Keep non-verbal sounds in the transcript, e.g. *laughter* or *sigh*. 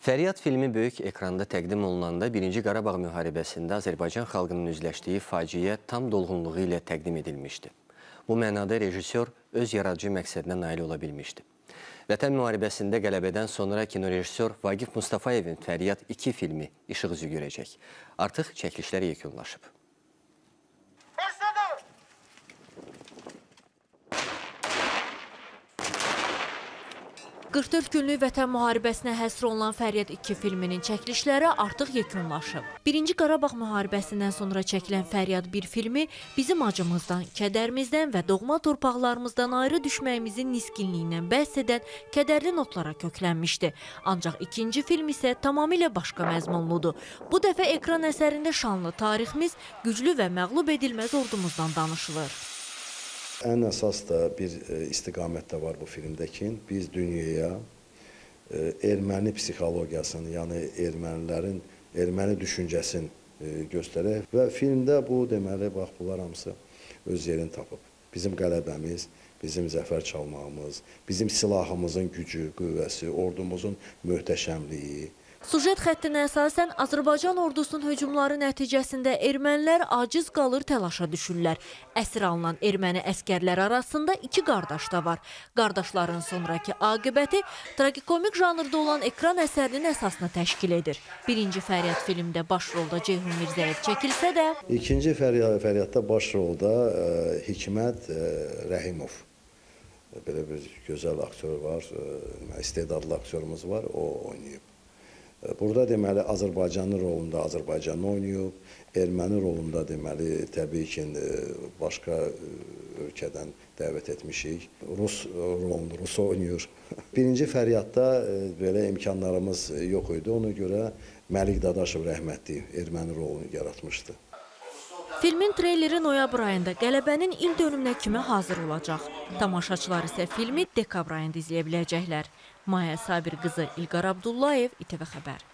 Fəryad filmi böyük ekranda təqdim olunanda 1-ci Qarabağ müharibəsində Azərbaycan xalqının üzləşdiyi faciə tam dolğunluğu ilə təqdim edilmişdi. Bu mənada rejissor öz yaradıcı məqsədinə nail ola bilmişdi. Vətən müharibəsində qələbədən sonra kinorejissor Vagif Mustafayevin Fəryad 2 filmi işıq üzü görəcək. Artıq çəkilişlər yekunlaşıb. ...44 günlük vətən müharibəsinə həsr olunan Fəryad 2 filminin çəkilişləri artıq yekunlaşıb. 1-ci Qarabağ müharibəsindən sonra çəkilən Fəryad 1 filmi bizim acımızdan, kədərimizdən və doğma torpaqlarımızdan ayrı düşməyimizin niskinliyindən bəhs edən kədərli notlara köklənmişdi. Ancaq ikinci film isə tamamilə başqa məzmunludur. Bu dəfə ekran əsərində şanlı tariximiz, güclü və məğlub edilməz ordumuzdan danışılır. Ən əsas da bir e, istiqamət də var bu filmdə ki, biz dünyaya e, erməni psixologiyasını, yəni ermənilərin erməni düşüncəsini e, göstərək və filmdə bu deməli bax bunlar hamısı öz yerini tapıb. Bizim qələbəmiz, bizim zəfər çalmağımız, bizim silahımızın gücü, qüvvəsi, ordumuzun möhtəşəmliyi, Sujet xəttinə əsasən Azərbaycan ordusunun hücumları nəticəsində ermənilər aciz qalır təlaşa düşürlər. Əsir alınan erməni əskərlər arasında iki qardaş da var. Qardaşların sonraki aqibəti tragikomik janrda olan ekran əsərinin əsasını təşkil edir. Birinci Fəryad filmdə başrolda Ceyhun Mirzəyev çəkilsə də... İkinci Fəryad, Fəryadda başrolda ə, Hikmət ə, Rəhimov belə bir gözəl aktyor var, ə, istedadlı aktyorumuz var, o oynayıb. Burada deməli Azərbaycanın rolunda Azərbaycanlı oynayıb, erməni rolunda deməli təbii ki, başqa ölkədən dəvət etmişik. Rus rolunu Rus oynayır. *laughs* Birinci Fəryadda belə imkanlarımız yox idi. Ona görə Məlik Dadaşov rəhmətli erməni rolunu yaratmışdı. Filmin treyleri noyabr ayında qələbənin il dönümünə kimi hazır olacaq. Tamaşaçılar isə filmi dekabr ayında izləyə biləcəklər. Maya Sabir qızı İlqar Abdullayev, İTV Xəbər.